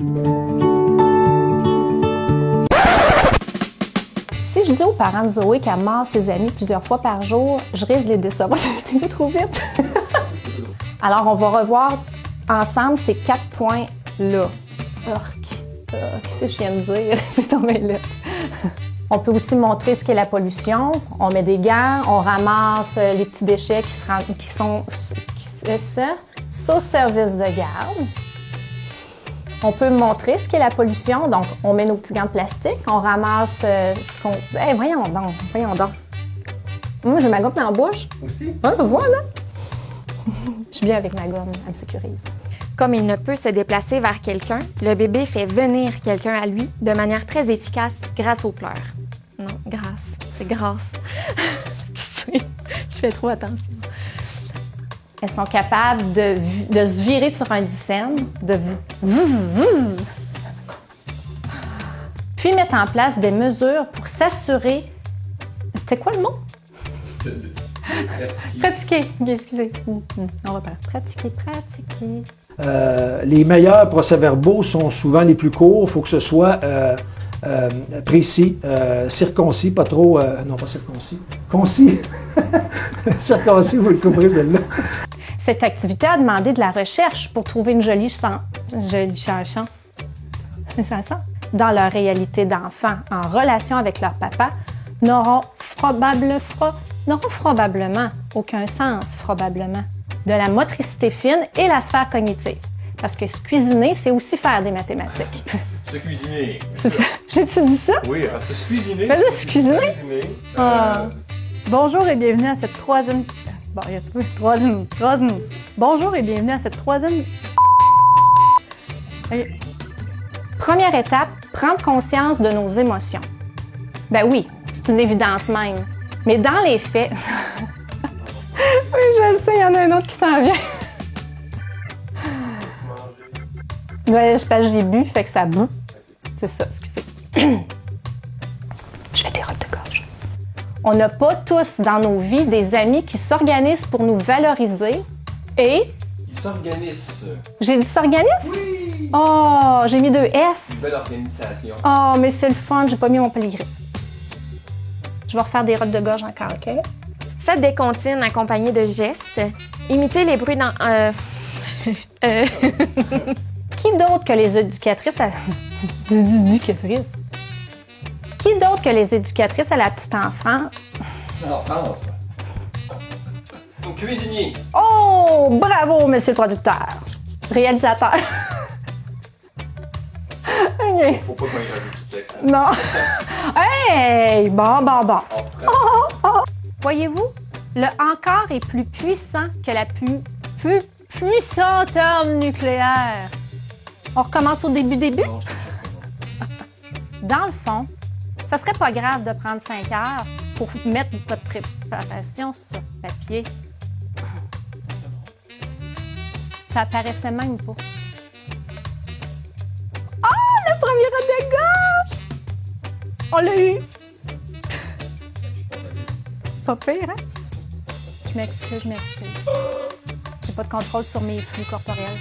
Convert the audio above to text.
Si je dis aux parents de Zoé qu'elle mord ses amis plusieurs fois par jour, je risque de les décevoir. C'est trop vite. Alors, on va revoir ensemble ces quatre points-là. Qu'est-ce que je viens de dire? C'est tombé là. On peut aussi montrer ce qu'est la pollution. On met des gants, on ramasse euh, les petits déchets qui, se qui sont qui, ça, service de garde. On peut montrer ce qu'est la pollution. Donc, on met nos petits gants de plastique, on ramasse euh, ce qu'on. Eh, voyons donc, voyons donc. Moi, j'ai ma gomme dans la bouche. Aussi? Ouais, voilà. Je suis bien avec ma gomme, elle me sécurise. Comme il ne peut se déplacer vers quelqu'un, le bébé fait venir quelqu'un à lui de manière très efficace grâce aux pleurs. Non, grâce. C'est grâce. Je fais trop attention. Elles sont capables de, de se virer sur un dixaine, de puis mettre en place des mesures pour s'assurer. C'était quoi le mot? Pratiquer. Ok, Excusez. Hum, hum, On repart. Pratiquer, pratiquer. Euh, les meilleurs procès-verbaux sont souvent les plus courts. Il faut que ce soit euh, euh, précis, euh, circoncis, pas trop. euh, non, pas circoncis. Concis. circoncis, vous le couvrez celle-là. Cette activité a demandé de la recherche pour trouver une jolie, chan- jolie chanson. C'est ça, ça? Dans leur réalité d'enfant, en relation avec leur papa, n'auront probable- probablement aucun sens, probablement, de la motricité fine et la sphère cognitive. Parce que se cuisiner, c'est aussi faire des mathématiques. Se cuisiner. J'ai-tu dit ça? Oui, alors, se cuisiner. Vas-y, se cuisiner? cuisiner. Ah. Euh, Bonjour et bienvenue à cette troisième. Bon, il y a un peu. Troisième. Troisième. Bonjour et bienvenue à cette troisième. Ok. Première étape, prendre conscience de nos émotions. Ben oui, c'est une évidence même. Mais dans les faits. oui, je le sais, il y en a un autre qui s'en vient. Ouais, je pense que j'ai bu, fait que ça boue. C'est ça, excusez. On n'a pas tous dans nos vies des amis qui s'organisent pour nous valoriser et. Ils s'organisent. J'ai dit s'organisent? Oui! Oh, j'ai mis deux S. Une belle organisation. Oh, mais c'est le fun, j'ai pas mis mon pellegrin. Je vais refaire des rottes de gorge encore, OK? Faites des comptines accompagnées de gestes. Imitez les bruits dans. euh, euh, Qui d'autre que les éducatrices à... éducatrices? Qui d'autre que les éducatrices à la petite enfant? En France. Un cuisinier. Oh, bravo, monsieur le producteur. Réalisateur. OK. Faut pas que moi je rajoute du texte. Non. hey! Bon, bon, bon. On Voyez-vous, le encore est plus puissant que la plus, plus puissante arme nucléaire. On recommence au début, début? Non, je te cherche Dans le fond, ça serait pas grave de prendre 5 heures pour mettre votre préparation sur papier. Ça apparaissait même pas. Oh, le premier de gorge! On l'a eu! pas pire, hein? Je m'excuse, je m'excuse. J'ai pas de contrôle sur mes flux corporels.